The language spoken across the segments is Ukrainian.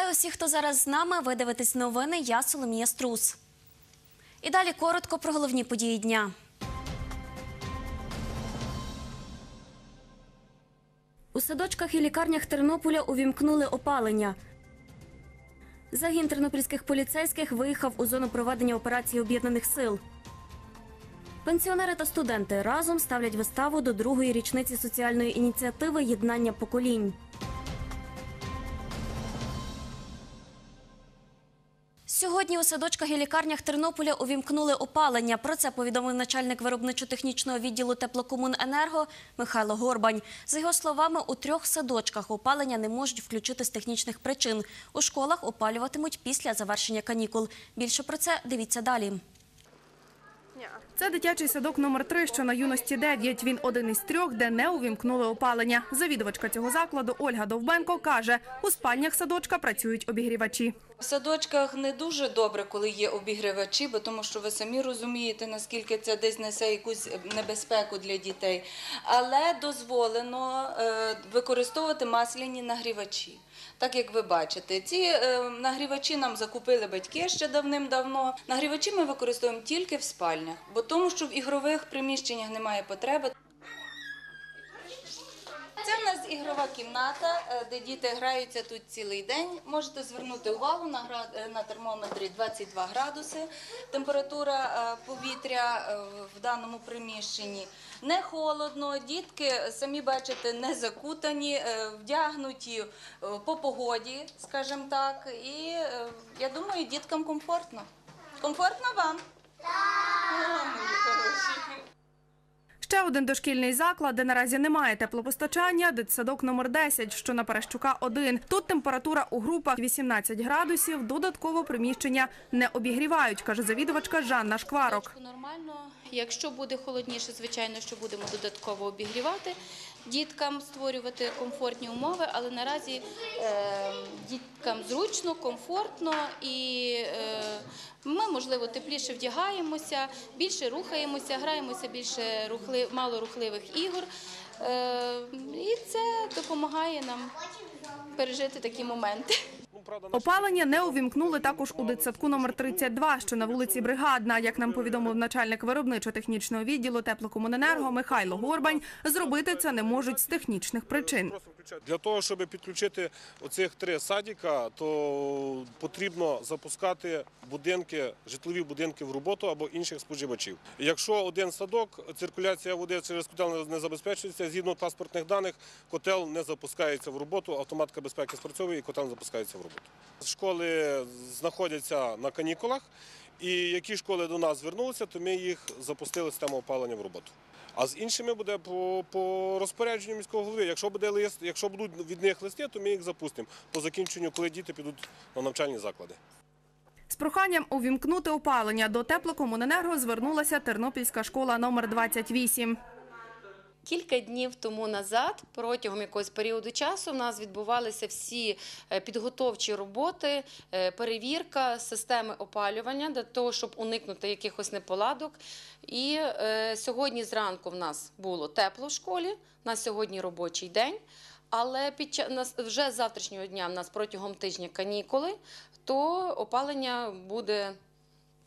Вітаю усіх, хто зараз з нами. Ви дивитесь новини. Я Соломія Струс. І далі коротко про головні події дня. У садочках і лікарнях Тернополя увімкнули опалення. Загін тернопільських поліцейських виїхав у зону проведення операції об'єднаних сил. Пенсіонери та студенти разом ставлять виставу до другої річниці соціальної ініціативи Єднання поколінь. Сьогодні у садочках і лікарнях Тернополя увімкнули опалення. Про це повідомив начальник виробничо-технічного відділу теплокомуненерго Михайло Горбань. За його словами, у трьох садочках опалення не можуть включити з технічних причин. У школах опалюватимуть після завершення канікул. Більше про це дивіться далі. Це дитячий садок номер 3 що на юності 9. Він один із трьох, де не увімкнули опалення. Завідувачка цього закладу Ольга Довбенко каже, у спальнях садочка працюють обігрівачі. В садочках не дуже добре, коли є обігрівачі, бо тому що ви самі розумієте, наскільки це десь несе якусь небезпеку для дітей. Але дозволено е, використовувати масляні нагрівачі. Так як ви бачите, ці е, нагрівачі нам закупили батьки ще давним-давно. Нагрівачі ми використовуємо тільки в спальнях, бо тому що в ігрових приміщеннях немає потреби. Ігрова кімната, е, де діти граються тут цілий день. Можете звернути увагу на е, на термометрі 22 градуси. Температура е, повітря в даному приміщенні. Не холодно, дітки самі бачите, не закутані, вдягнуті по погоді, скажімо так. І я думаю, діткам комфортно. Комфортно вам? Так! Ще один дошкільний заклад, де наразі немає теплопостачання, дитсадок номер 10, що на Перещука 1. Тут температура у групах 18 градусів, додатково приміщення не обігрівають, каже завідувачка Жанна Шкварок. Нормально. Якщо буде холодніше, звичайно, що будемо додатково обігрівати діткам, створювати комфортні умови, але наразі е, діткам зручно, комфортно і е, ми, можливо, тепліше вдягаємося, більше рухаємося, граємося більше рухли, малорухливих ігор. Е, і це допомагає нам пережити такі моменти. Опалення не увімкнули також у дитсадку номер 32, що на вулиці Бригадна. Як нам повідомив начальник виробничо-технічного відділу теплокомуненерго Михайло Горбань, зробити це не можуть з технічних причин. Для того, щоб підключити оцих три садіка, то потрібно запускати будинки, житлові будинки в роботу або інших споживачів. Якщо один садок, циркуляція води через котел не забезпечується, згідно паспортних даних, котел не запускається в роботу, автоматика безпеки спрацьовує і котел не запускається в роботу. Школи знаходяться на канікулах, і які школи до нас звернулися, то ми їх запустили систему опалення в роботу. А з іншими буде по, по розпорядженню міського голови. Якщо буде лист, якщо будуть від них листи, то ми їх запустимо по закінченню, коли діти підуть на навчальні заклади. З проханням увімкнути опалення до теплокомуненерго звернулася Тернопільська школа номер 28. Кілька днів тому назад, протягом якогось періоду часу, у нас відбувалися всі е, підготовчі роботи, е, перевірка системи опалювання для того, щоб уникнути якихось неполадок. І е, сьогодні зранку в нас було тепло в школі, на сьогодні робочий день. Але під ча- нас вже з завтрашнього дня в нас протягом тижня канікули, то опалення буде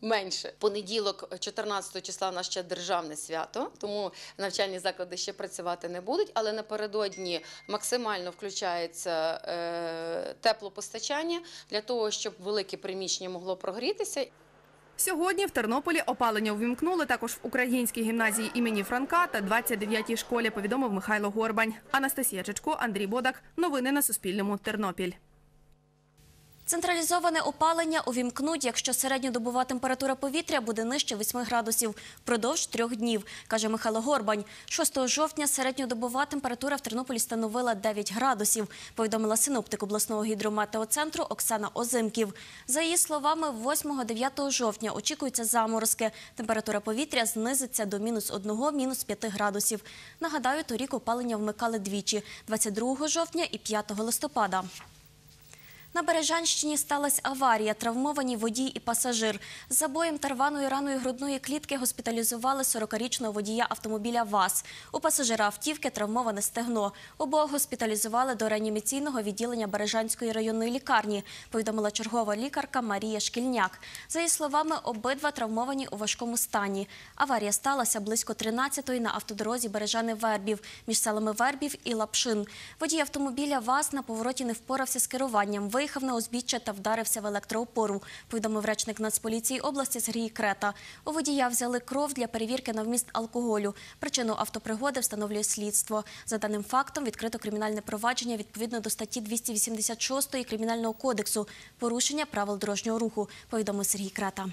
менше. Понеділок, 14 числа, у нас ще державне свято, тому навчальні заклади ще працювати не будуть. Але напередодні максимально включається е, теплопостачання для того, щоб велике приміщення могло прогрітися. Сьогодні в Тернополі опалення увімкнули також в українській гімназії імені Франка та 29-й школі, повідомив Михайло Горбань. Анастасія Чечко, Андрій Бодак. Новини на Суспільному. Тернопіль. Централізоване опалення увімкнуть, якщо середньодобова температура повітря буде нижче 8 градусів впродовж трьох днів, каже Михайло Горбань. 6 жовтня середньодобова температура в Тернополі становила 9 градусів, повідомила синоптик обласного гідрометеоцентру Оксана Озимків. За її словами, 8-9 жовтня очікуються заморозки. Температура повітря знизиться до мінус 1, мінус 5 градусів. Нагадаю, торік опалення вмикали двічі – 22 жовтня і 5 листопада. На Бережанщині сталася аварія. Травмовані водій і пасажир. З забоєм та рваною раною грудної клітки госпіталізували 40-річного водія автомобіля ВАЗ. У пасажира автівки травмоване стегно. Обох госпіталізували до реанімаційного відділення Бережанської районної лікарні, повідомила чергова лікарка Марія Шкільняк. За її словами, обидва травмовані у важкому стані. Аварія сталася близько 13-ї на автодорозі Бережани-Вербів між селами Вербів і Лапшин. Водій автомобіля ВАЗ на повороті не впорався з керуванням, виїхав на узбіччя та вдарився в електроопору, повідомив речник Нацполіції області Сергій Крета. У водія взяли кров для перевірки на вміст алкоголю. Причину автопригоди встановлює слідство. За даним фактом відкрито кримінальне провадження відповідно до статті 286 Кримінального кодексу «Порушення правил дорожнього руху», повідомив Сергій Крета.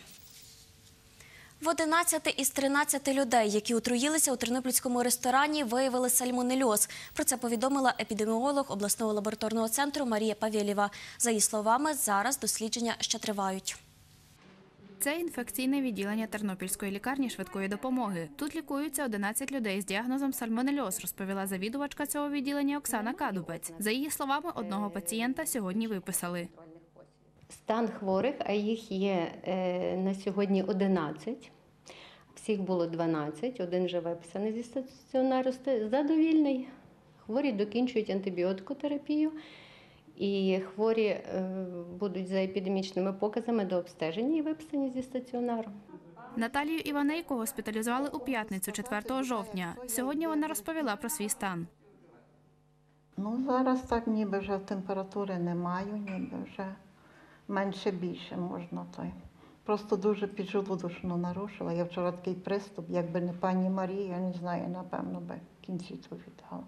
В 11 із 13 людей, які отруїлися у тернопільському ресторані, виявили сальмонельоз. Про це повідомила епідеміолог обласного лабораторного центру Марія Павєлєва. За її словами, зараз дослідження ще тривають. Це інфекційне відділення Тернопільської лікарні швидкої допомоги. Тут лікуються 11 людей з діагнозом сальмонельоз, розповіла завідувачка цього відділення Оксана Кадубець. За її словами, одного пацієнта сьогодні виписали. Стан хворих, а їх є е, на сьогодні 11. Всіх було 12, один вже виписаний зі стаціонару задовільний. Хворі докінчують антибіотикотерапію, і хворі е, будуть за епідемічними показами до обстеження і виписані зі стаціонару. Наталію Іванейко госпіталізували у п'ятницю, 4 жовтня. Сьогодні вона розповіла про свій стан. Ну, зараз так ніби вже температури не маю, ніби вже менше більше можна той. Просто дуже піджелудочно нарушила. Я вчора такий приступ, якби не пані Марія, я не знаю, напевно би кінцівку віддала.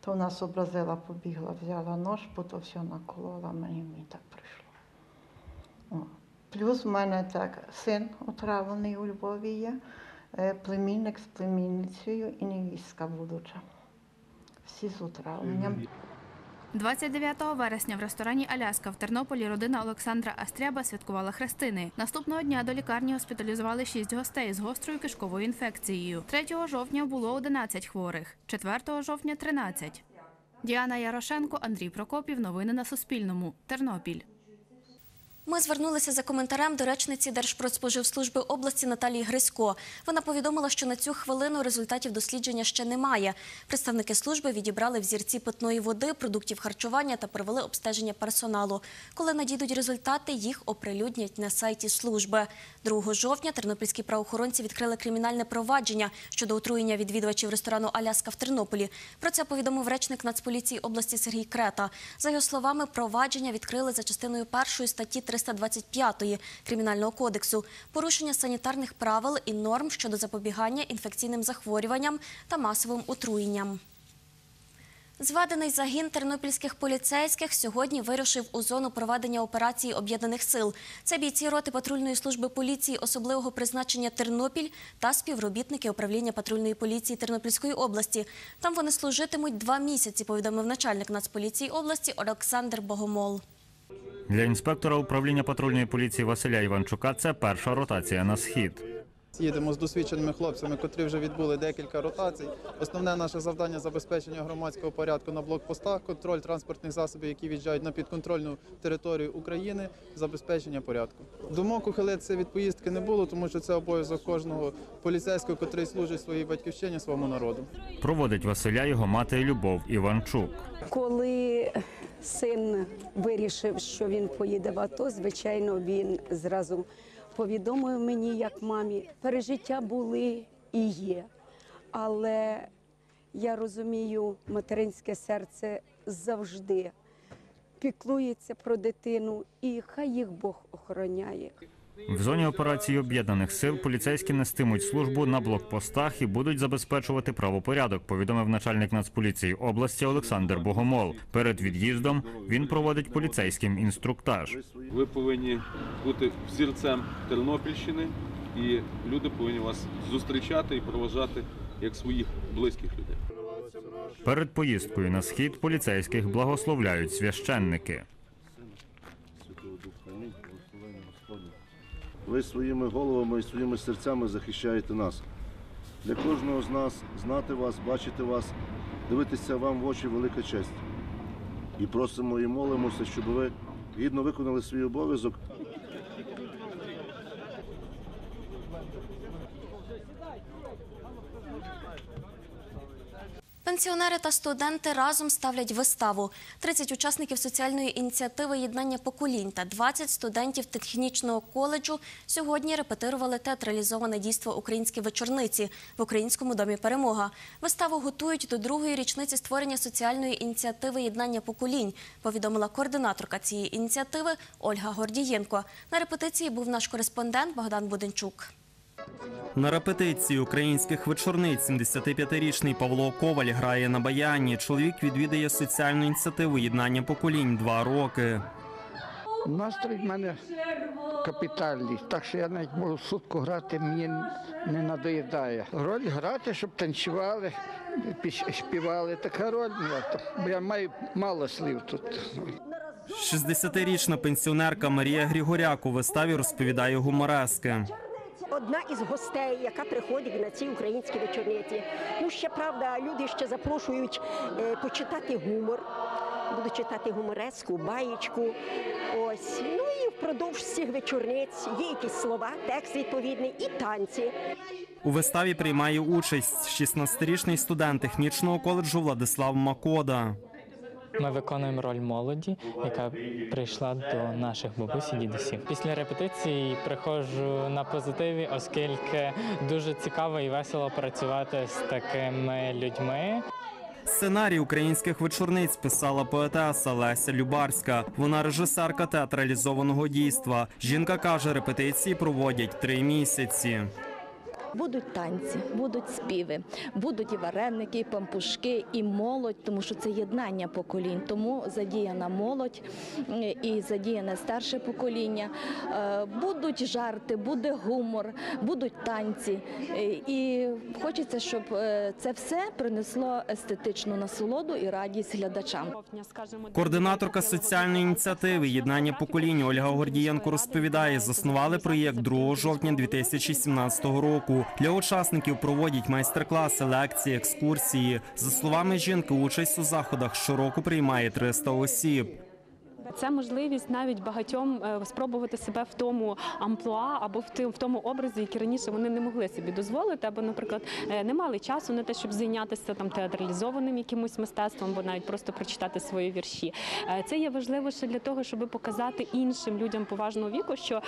То вона зобразила, побігла, взяла нож, бо то все наколола, мені, мені так прийшло. О. Плюс в мене так син отравлений у Львові є, е, племінник з племінницею і невістка будуча. Всі з отравленням. 29 вересня в ресторані Аляска в Тернополі родина Олександра Астряба святкувала хрестини. Наступного дня до лікарні госпіталізували 6 гостей з гострою кишковою інфекцією. 3 жовтня було 11 хворих, 4 жовтня 13. Діана Ярошенко, Андрій Прокопів. Новини на Суспільному. Тернопіль. Ми звернулися за коментарем до речниці Держпродспоживслужби області Наталії Грисько. Вона повідомила, що на цю хвилину результатів дослідження ще немає. Представники служби відібрали взірці питної води, продуктів харчування та провели обстеження персоналу. Коли надійдуть результати, їх оприлюднять на сайті служби. 2 жовтня тернопільські правоохоронці відкрили кримінальне провадження щодо отруєння відвідувачів ресторану Аляска в Тернополі. Про це повідомив речник Нацполіції області Сергій Крета. За його словами, провадження відкрили за частиною першої статті 325 Кримінального кодексу порушення санітарних правил і норм щодо запобігання інфекційним захворюванням та масовим отруєнням. Зведений загін тернопільських поліцейських сьогодні вирушив у зону проведення операції об'єднаних сил. Це бійці роти патрульної служби поліції особливого призначення Тернопіль та співробітники управління патрульної поліції Тернопільської області. Там вони служитимуть два місяці. Повідомив начальник Нацполіції області Олександр Богомол. Для інспектора управління патрульної поліції Василя Іванчука це перша ротація на схід. Їдемо з досвідченими хлопцями, котрі вже відбули декілька ротацій. Основне наше завдання забезпечення громадського порядку на блокпостах, контроль транспортних засобів, які в'їжджають на підконтрольну територію України, забезпечення порядку. Думок ухилитися від поїздки не було, тому що це обов'язок кожного поліцейського, котрий служить своїй батьківщині, своєму народу. Проводить Василя його мати Любов Іванчук. Коли син вирішив, що він поїде в АТО, звичайно, він зразу повідомив мені, як мамі. Пережиття були і є. Але я розумію, материнське серце завжди піклується про дитину, і хай їх Бог охороняє. В зоні операції об'єднаних сил поліцейські нестимуть службу на блокпостах і будуть забезпечувати правопорядок. Повідомив начальник Нацполіції області Олександр Богомол. Перед від'їздом він проводить поліцейським інструктаж. Ви повинні бути взірцем Тернопільщини, і люди повинні вас зустрічати і проважати як своїх близьких людей. Перед поїздкою на схід поліцейських благословляють священники. Ви своїми головами і своїми серцями захищаєте нас. Для кожного з нас знати вас, бачити вас, дивитися вам в очі велика честь. і просимо і молимося, щоб ви гідно виконали свій обов'язок. Пенсіонери та студенти разом ставлять виставу. 30 учасників соціальної ініціативи «Єднання поколінь» та 20 студентів технічного коледжу сьогодні репетирували театралізоване дійство «Українські вечорниці» в Українському домі «Перемога». Виставу готують до другої річниці створення соціальної ініціативи «Єднання поколінь», повідомила координаторка цієї ініціативи Ольга Гордієнко. На репетиції був наш кореспондент Богдан Буденчук. На репетиції українських вечорниць 75-річний Павло Коваль грає на баяні. Чоловік відвідає соціальну ініціативу єднання поколінь два роки. Настрій в мене капітальний, так що я навіть можу сутку грати, мені не надоїдає. Роль грати, щоб танцювали, співали. Така роль, бо я маю мало слів тут. 60-річна пенсіонерка Марія Грігоряк у виставі розповідає гуморески. Одна із гостей, яка приходить на ці українські вечорниці. Ну ще правда, люди ще запрошують е, почитати гумор. Буду читати гумореску, баєчку. Ось. Ну і впродовж цих вечорниць є якісь слова, текст відповідний і танці. У виставі приймає участь 16-річний студент технічного коледжу Владислав Макода. Ми виконуємо роль молоді, яка прийшла до наших бабусь і дідусів. Після репетиції приходжу на позитиві, оскільки дуже цікаво і весело працювати з такими людьми. Сценарій українських вечорниць писала поетеса Леся Любарська. Вона режисерка театралізованого дійства. Жінка каже, репетиції проводять три місяці. Будуть танці, будуть співи, будуть і вареники, і пампушки, і молодь, тому що це єднання поколінь. Тому задіяна молодь е, і задіяне старше покоління. Е, Будуть жарти, буде гумор, будуть танці. Е, І хочеться, щоб це все принесло естетичну насолоду і радість глядачам. Координаторка соціальної ініціативи Єднання поколінь Ольга Гордієнко розповідає, заснували проєкт 2 жовтня 2017 року. Для учасників проводять майстер-класи, лекції, екскурсії. За словами жінки, участь у заходах щороку приймає 300 осіб. Це можливість навіть багатьом е, спробувати себе в тому амплуа або в тому образі, який раніше вони не могли собі дозволити, або, наприклад, е, не мали часу на те, щоб зайнятися там театралізованим якимось мистецтвом, або навіть просто прочитати свої вірші. Е, Це є важливо ще для того, щоб показати іншим людям поважного віку, що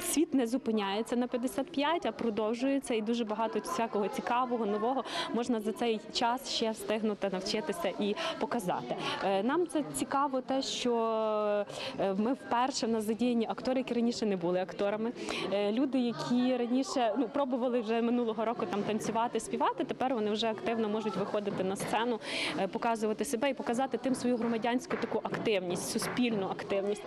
світ не зупиняється на 55, а продовжується, і дуже багато всякого цікавого, нового можна за цей час ще встигнути навчитися і показати. Нам це цікаво, те, що е, ми вперше на задіяні актори, які раніше не були акторами. Е, Люди, які раніше ну пробували вже минулого року там танцювати, співати. Тепер вони вже активно можуть виходити на сцену, е, показувати себе і показати тим свою громадянську таку активність, суспільну активність.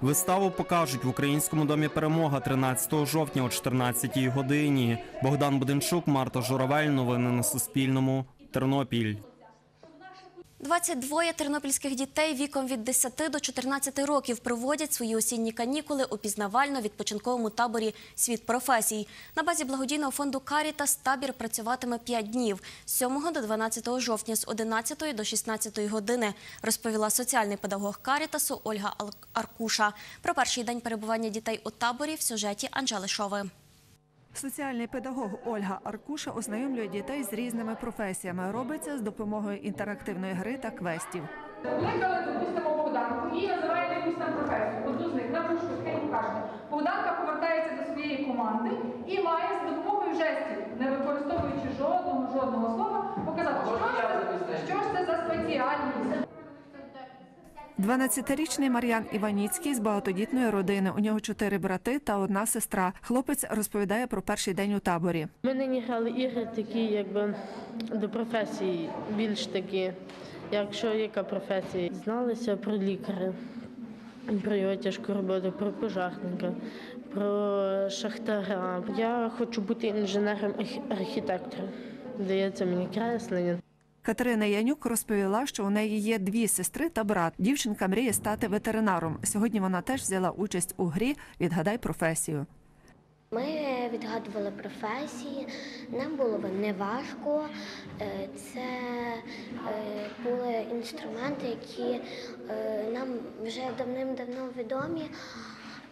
Виставу покажуть в Українському домі Перемога 13 жовтня о 14 годині. Богдан Буденчук, Марта Журавель. Новини на Суспільному. Тернопіль. 22 тернопільських дітей віком від 10 до 14 років проводять свої осінні канікули у пізнавально-відпочинковому таборі «Світ професій». На базі благодійного фонду «Карітас» табір працюватиме 5 днів – з 7 до 12 жовтня, з 11 до 16 години, розповіла соціальний педагог «Карітасу» Ольга Аркуша. Про перший день перебування дітей у таборі в сюжеті Анжели Шови. Соціальний педагог Ольга Аркуша ознайомлює дітей з різними професіями. Робиться з допомогою інтерактивної гри та квестів. Викликали, допустимо, Богданку і називаєте якусь там професію. Одну з них напишу, хай покажете. Богданка повертається до своєї команди і має за допомогою жестів, не використовуючи жодного жодного слова, показати, що ж це, що ж це за спеціальність. 12-річний Мар'ян Іваніцький з багатодітної родини. У нього чотири брати та одна сестра. Хлопець розповідає про перший день у таборі. Ми нині грали ігри такі, якби до професії, більш такі. Якщо яка професія, дізналися про лікаря, про його тяжку роботу, про пожарника, про шахтаря. Я хочу бути інженером-архітектором. Дається мені креслення. Катерина Янюк розповіла, що у неї є дві сестри та брат. Дівчинка мріє стати ветеринаром. Сьогодні вона теж взяла участь у грі Відгадай професію. Ми відгадували професії, нам було не важко. Е, Це е, були інструменти, які е, нам вже давним-давно відомі,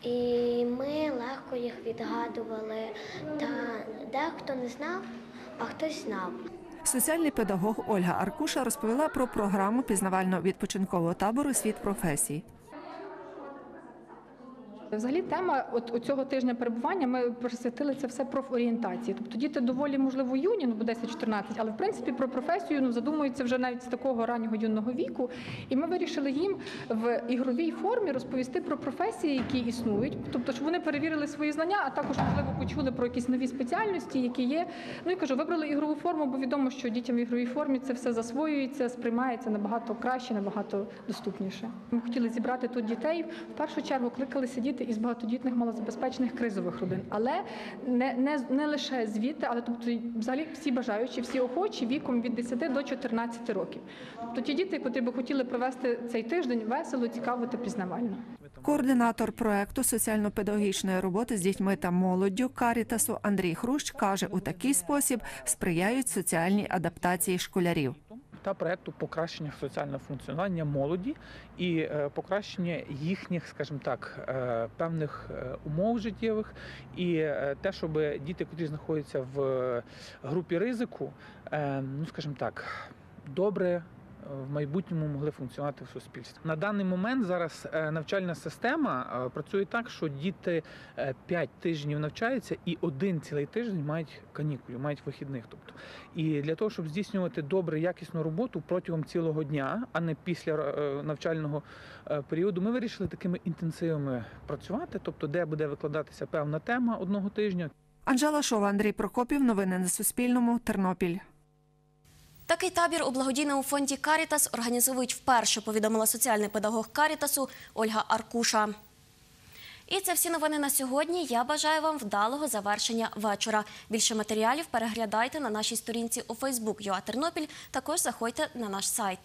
і ми легко їх відгадували. Та дехто не знав, а хтось знав. Соціальний педагог Ольга Аркуша розповіла про програму пізнавально-відпочинкового табору Світ професій. Взагалі, тема от цього тижня перебування ми присвятили це все профорієнтації. Тобто діти доволі можливо юні, ну бо 10-14, але в принципі про професію ну задумуються вже навіть з такого раннього юного віку. І ми вирішили їм в ігровій формі розповісти про професії, які існують, тобто щоб вони перевірили свої знання, а також можливо почули про якісь нові спеціальності, які є. Ну і кажу, вибрали ігрову форму, бо відомо, що дітям в ігровій формі це все засвоюється, сприймається набагато краще, набагато доступніше. Ми хотіли зібрати тут дітей. В першу чергу кликалися діти із багатодітних малозабезпечених кризових родин, але не, не, не лише звідти, але тобто взагалі всі бажаючі, всі охочі віком від 10 до 14 років. Тобто ті діти, котрі би хотіли провести цей тиждень весело, цікаво та пізнавально. Координатор проекту соціально-педагогічної роботи з дітьми та молоддю Карітасу Андрій Хрущ каже, у такий спосіб сприяють соціальній адаптації школярів. Та проекту покращення соціального функціонування молоді і е, покращення їхніх, скажімо так, е, певних е, умов життєвих, і те, щоб діти, які знаходяться в групі ризику, ну скажімо так, добре. Е, В майбутньому могли функціонувати в суспільстві на даний момент. Зараз е, навчальна система е, працює так, що діти 5 тижнів навчаються і один цілий тиждень мають канікули, мають вихідних. Тобто, і для того, щоб здійснювати добре, якісну роботу протягом цілого дня, а не після е, навчального е, періоду, ми вирішили такими інтенсивами працювати, тобто, де буде викладатися певна тема одного тижня. Анжела Шова, Андрій Прокопів. Новини на Суспільному. Тернопіль. Такий табір у благодійному фонді Карітас організовують вперше, повідомила соціальний педагог Карітасу Ольга Аркуша. І це всі новини на сьогодні. Я бажаю вам вдалого завершення вечора. Більше матеріалів переглядайте на нашій сторінці у Фейсбук ЮА Тернопіль. Також заходьте на наш сайт.